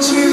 you.